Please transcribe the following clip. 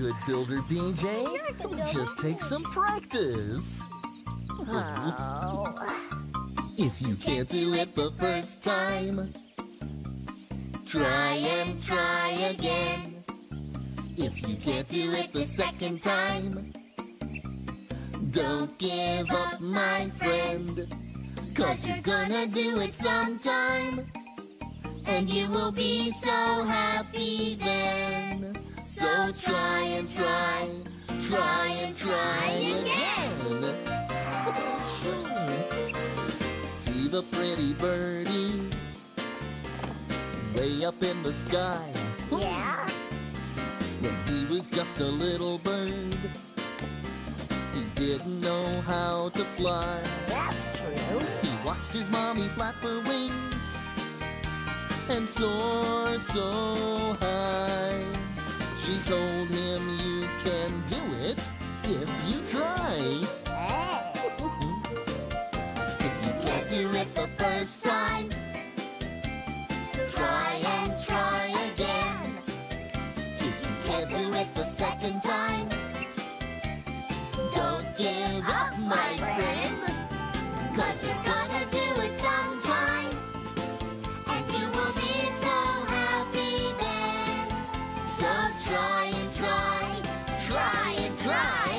good builder, BJ. You're a good It just takes some practice. Oh. If you can't do it the first time, try and try again. If you can't do it the second time, don't give up, my friend. Cause you're gonna do it sometime. And you will be so happy. Try and try, try and try again. See the pretty birdie way up in the sky. Yeah? When he was just a little bird, he didn't know how to fly. That's true. He watched his mommy flap her wings and soar so high. first time. Try and try again. If you can't do it the second time, don't give up, my friend. Cause you're gonna do it sometime. And you will be so happy then. So try and try, try and try.